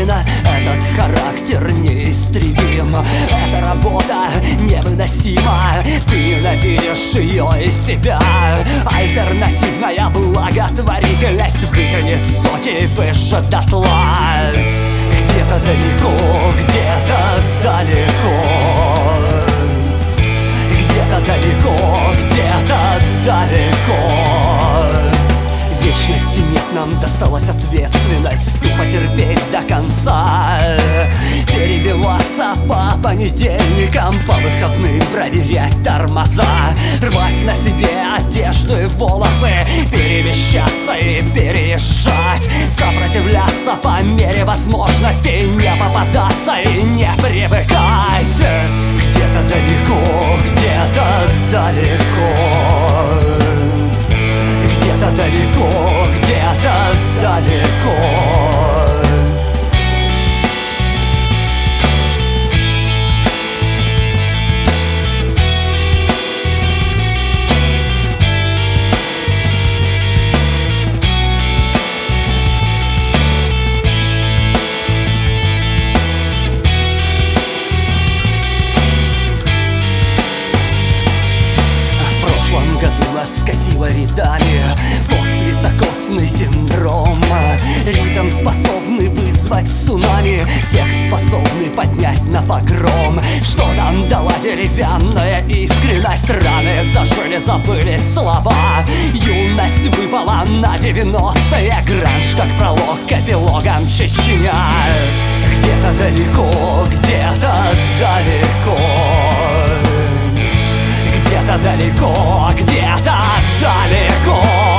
поставлена Этот характер неистребим. Эта работа невыносима. Ты ненавидишь ее и себя. Альтернативная благотворительность Вытянет соки выше дотла. Где-то далеко, где-то далеко. Где-то далеко, где-то далеко. Вечности нет, нам досталась ответственность понедельникам По выходным проверять тормоза. Рвать на себе одежду и волосы Перемещаться и переезжать. Сопротивляться по мере возможности Не попадаться и не привыкать. Где-то далеко, где-то далеко вызвать цунами. Текст способный поднять на погром. Что нам дала деревянная искренность? Раны зажили, забыли слова. Юность выпала на девяностые. Гранж как пролог к эпилогам Чечня. Где-то далеко, где-то далеко. Где-то далеко, где-то далеко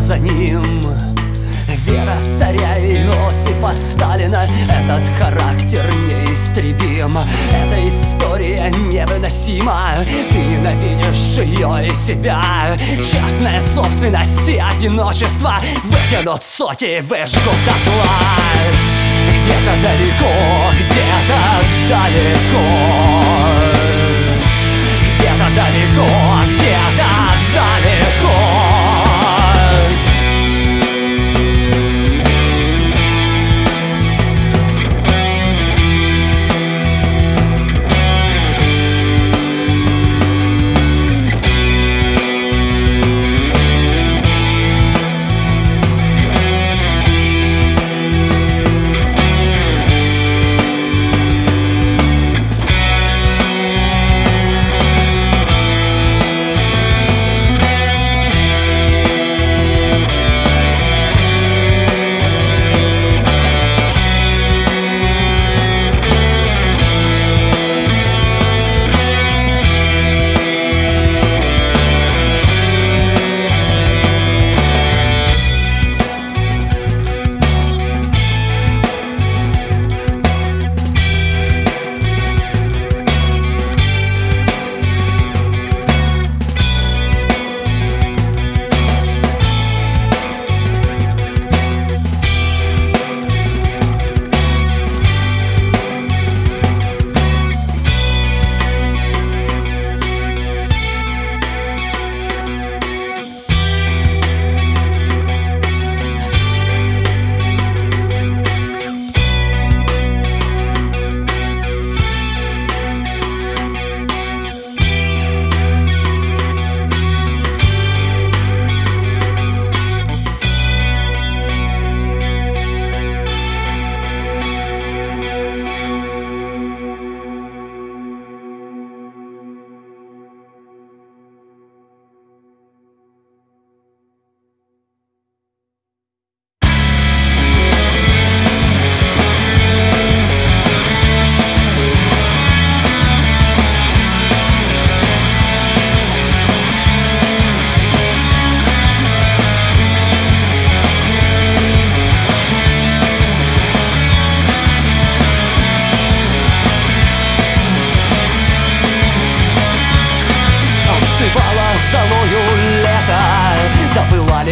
за ним. Вера в царя Иосифа Сталина Этот характер неистребим. Эта история невыносима. Ты ненавидишь ее и себя. Частная собственность и одиночество Вытянут соки, выжгут дотла. Где-то далеко, где-то далеко. Где-то далеко,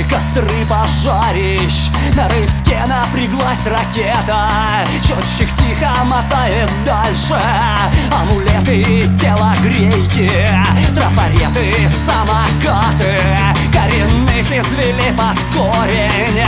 костры пожарищ На рывке напряглась ракета. Счетчик тихо мотает дальше. Амулеты и телогрейки Трафареты, самокаты. Коренных извели под корень